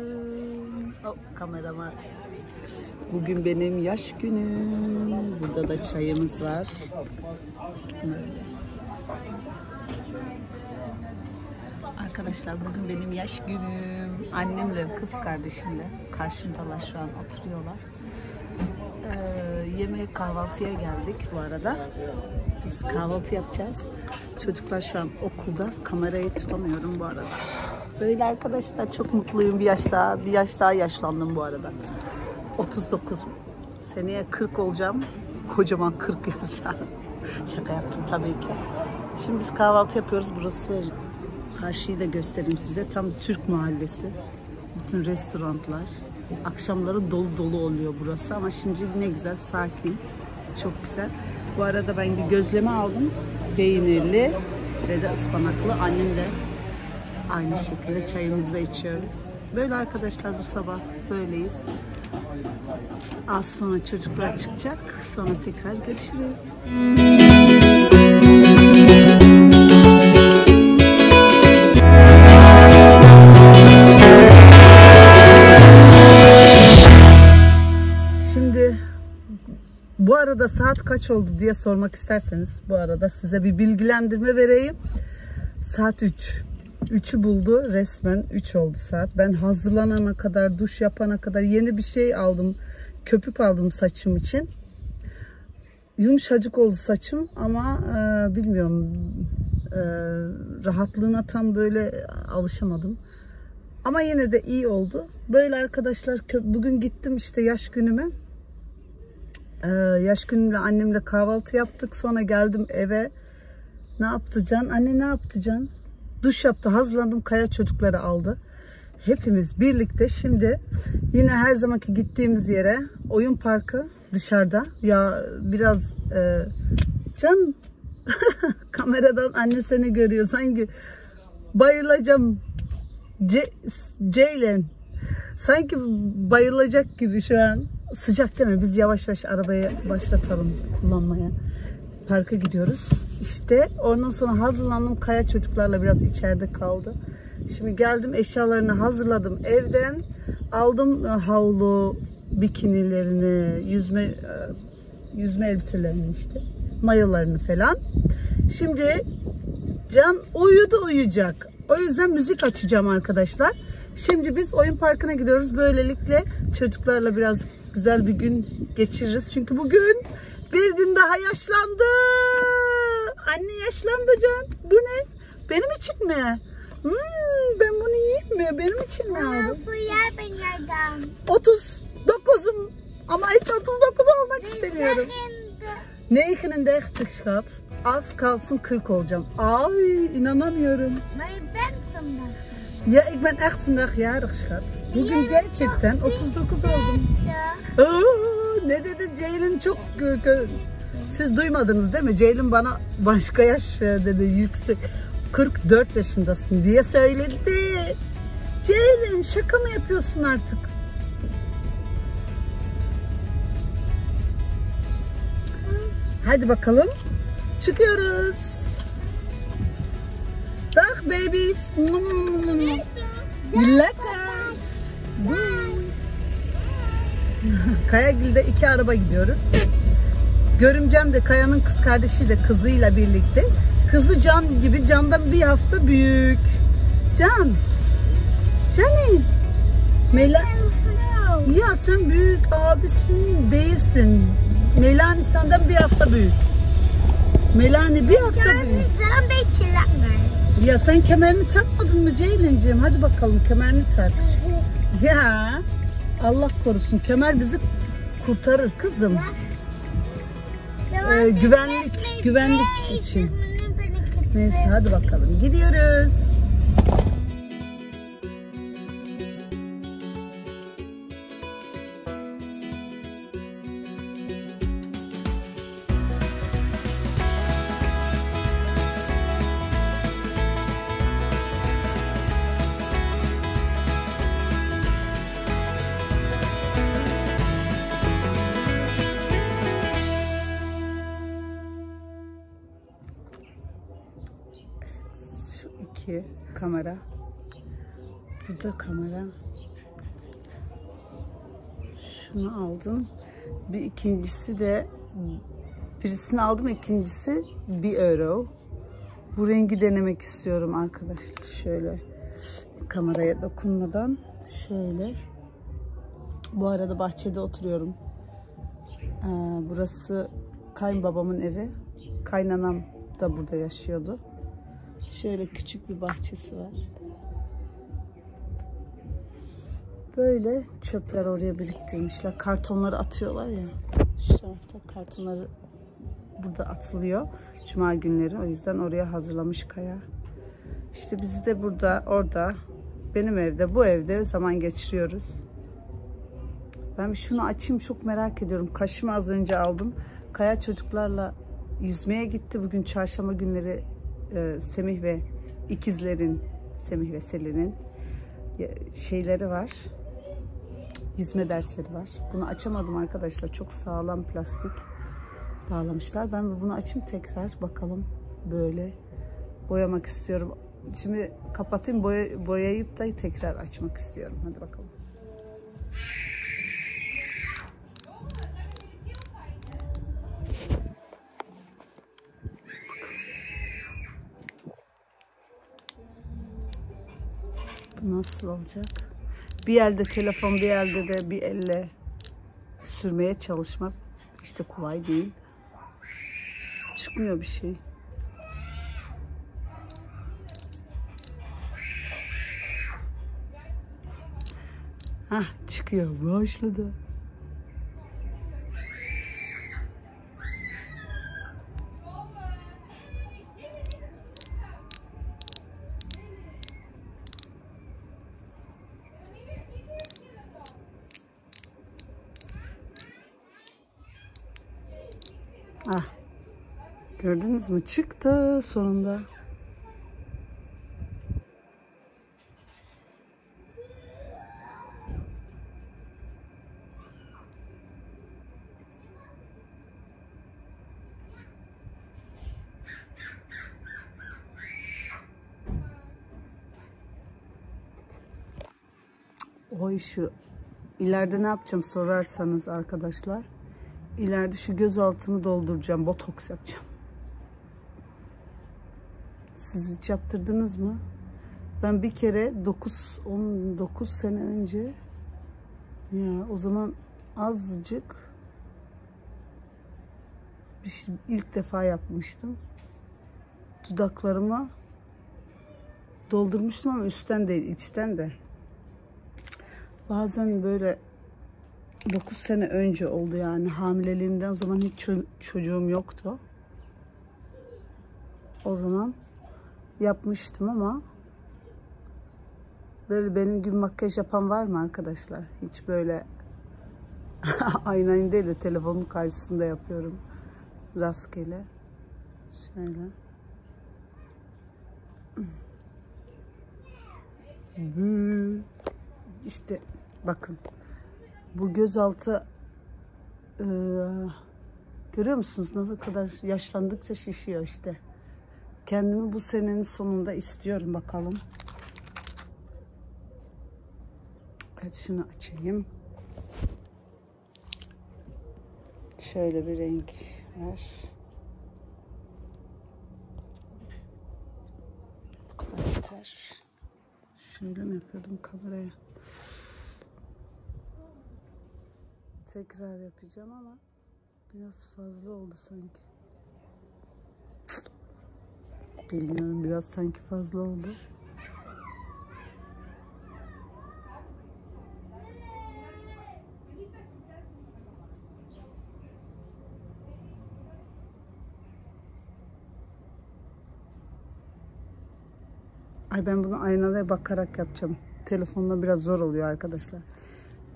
Günaydın. Oh, kamerama. Bugün benim yaş günüm. Burada da çayımız var. Arkadaşlar bugün benim yaş günüm. Annemle kız kardeşimle karşımdalar şu an oturuyorlar. Ee, yemeğe kahvaltıya geldik bu arada. Biz kahvaltı yapacağız. Çocuklar şu an okulda. Kamerayı tutamıyorum bu arada. Böyle arkadaşlar çok mutluyum. Bir yaş daha, bir yaş daha yaşlandım bu arada. 39. Seneye 40 olacağım. Kocaman 40 yazacağım. Şaka yaptım tabii ki. Şimdi biz kahvaltı yapıyoruz. Burası karşıyı da göstereyim size. Tam Türk mahallesi. Bütün restoranlar. Akşamları dolu dolu oluyor burası ama şimdi ne güzel sakin. Çok güzel. Bu arada ben bir gözleme aldım. Peynirli ve de ıspanaklı. Annem de aynı şekilde çayımızı da içiyoruz. Böyle arkadaşlar bu sabah böyleyiz. Az sonra çocuklar çıkacak. Sonra tekrar görüşürüz. Arada saat kaç oldu diye sormak isterseniz bu arada size bir bilgilendirme vereyim. Saat 3. 3'ü buldu resmen 3 oldu saat. Ben hazırlanana kadar, duş yapana kadar yeni bir şey aldım. Köpük aldım saçım için. Yumuşacık oldu saçım ama e, bilmiyorum e, rahatlığına tam böyle alışamadım. Ama yine de iyi oldu. Böyle arkadaşlar bugün gittim işte yaş günüme. Ee, yaş günümde annemle kahvaltı yaptık. Sonra geldim eve. Ne yaptı Can? Anne ne yaptı Can? Duş yaptı. Hazırlandım. Kaya çocukları aldı. Hepimiz birlikte şimdi yine her zamanki gittiğimiz yere oyun parkı dışarıda. Ya biraz e, Can kameradan anne seni görüyor. Sanki bayılacağım. Ce Ceylan sanki bayılacak gibi şu an. Sıcak değil mi? Biz yavaş yavaş arabayı başlatalım kullanmaya. Parka gidiyoruz. İşte ondan sonra hazırlandım. Kaya çocuklarla biraz içeride kaldı. Şimdi geldim eşyalarını hazırladım evden. Aldım e, havlu, bikinilerini, yüzme e, yüzme elbiselerini işte. Mayolarını falan. Şimdi Can uyudu uyuyacak. O yüzden müzik açacağım arkadaşlar. Şimdi biz oyun parkına gidiyoruz. Böylelikle çocuklarla güzel bir gün geçiririz. Çünkü bugün bir gün daha yaşlandı. Anne yaşlandı Can. Bu ne? Benim için mi? Hmm, ben bunu yiyeyim mi? Benim için mi aldın? Vroeger ben jij dan? 39'um ama hiç 39 olmak istemiyorum. Ne 39 schat? Az kalsın 40 olacağım. Ay inanamıyorum. Je bent vandaag. Ya ik ben echt vandaag jarig schat. Bugün gerçekten 39 oldum. Aa, ne dedi Ceylin çok siz duymadınız değil mi? Ceylin bana başka yaş e, dedi yüksek 44 yaşındasın diye söyledi. Ceylin şaka mı yapıyorsun artık? Hadi bakalım. Çıkıyoruz. Dag babies. Lekker. Kayagil'de iki araba gidiyoruz. Görümcem de Kaya'nın kız kardeşiyle kızıyla birlikte. Kızı Can gibi Can'dan bir hafta büyük. Can. Cani. Mela ya sen büyük abisin değilsin. Melani senden bir hafta büyük. Melani bir hafta büyük. Ya sen kemerini takmadın mı Ceylin'ciğim? Hadi bakalım kemerini tak. Ya Allah korusun kemer bizi kurtarır kızım. Ee, güvenlik, güvenlik için. Neyse hadi bakalım gidiyoruz. İki kamera. Burada kamera. Şunu aldım. Bir ikincisi de birisini aldım. ikincisi bir euro. Bu rengi denemek istiyorum arkadaşlar. Şöyle kameraya dokunmadan şöyle. Bu arada bahçede oturuyorum. Ee, burası kayınbabamın evi. Kaynanam da burada yaşıyordu. Şöyle küçük bir bahçesi var. Böyle çöpler oraya biriktirmişler. Kartonları atıyorlar ya. Şu tarafta kartonları burada atılıyor. Cuma günleri. O yüzden oraya hazırlamış Kaya. İşte biz de burada, orada, benim evde, bu evde zaman geçiriyoruz. Ben şunu açayım çok merak ediyorum. Kaşımı az önce aldım. Kaya çocuklarla yüzmeye gitti. Bugün çarşamba günleri e, Semih ve ikizlerin, Semih ve Selin'in şeyleri var. Yüzme dersleri var. Bunu açamadım arkadaşlar. Çok sağlam plastik bağlamışlar. Ben bunu açayım tekrar bakalım. Böyle boyamak istiyorum. Şimdi kapatayım boya, boyayıp da tekrar açmak istiyorum. Hadi bakalım. Nasıl olacak? Bir elde telefon bir elde de bir elle sürmeye çalışmak işte kolay değil. Çıkmıyor bir şey. Hah çıkıyor. Başladı. Gördünüz mü? Çıktı sonunda. Oy şu ileride ne yapacağım sorarsanız arkadaşlar. İleride şu göz altımı dolduracağım. Botoks yapacağım. Siz hiç yaptırdınız mı? Ben bir kere 9 19 sene önce ya o zaman azıcık bir şey, ilk defa yapmıştım. Dudaklarıma doldurmuştum ama üstten değil içten de. Bazen böyle 9 sene önce oldu yani hamileliğimden o zaman hiç çocuğum yoktu. O zaman yapmıştım ama böyle benim gibi makyaj yapan var mı arkadaşlar? Hiç böyle aynayın değil de telefonun karşısında yapıyorum. Rastgele. Şöyle. İşte bakın bu gözaltı e, görüyor musunuz nasıl kadar yaşlandıkça şişiyor işte. Kendimi bu senenin sonunda istiyorum bakalım. Evet şunu açayım. Şöyle bir renk kadar yeter. Şöyle mi yapıyordum kameraya? Tekrar yapacağım ama biraz fazla oldu sanki. Bilmiyorum biraz sanki fazla oldu. Ay ben bunu aynada bakarak yapacağım. Telefonla biraz zor oluyor arkadaşlar.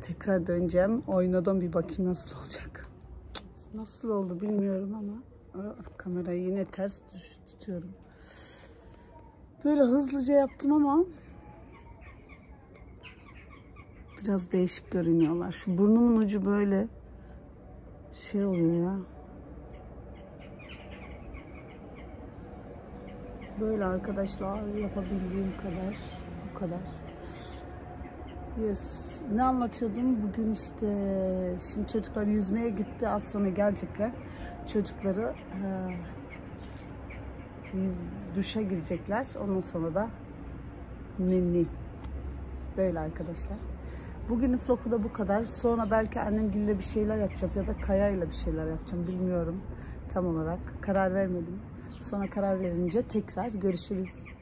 Tekrar döneceğim. Oynadan bir bakayım nasıl olacak. Nasıl oldu bilmiyorum ama Aa, kamerayı yine ters tutuyorum. Böyle hızlıca yaptım ama biraz değişik görünüyorlar. Şu burnumun ucu böyle şey oluyor ya. Böyle arkadaşlar yapabildiğim kadar bu kadar. Yes. Ne anlatıyordum? Bugün işte şimdi çocuklar yüzmeye gitti. Az sonra gelecekler. Çocukları e, duşa girecekler. Ondan sonra da ninni. Böyle arkadaşlar. Bugünün vlogu da bu kadar. Sonra belki annemgille bir şeyler yapacağız ya da Kaya ile bir şeyler yapacağım. Bilmiyorum tam olarak. Karar vermedim. Sonra karar verince tekrar görüşürüz.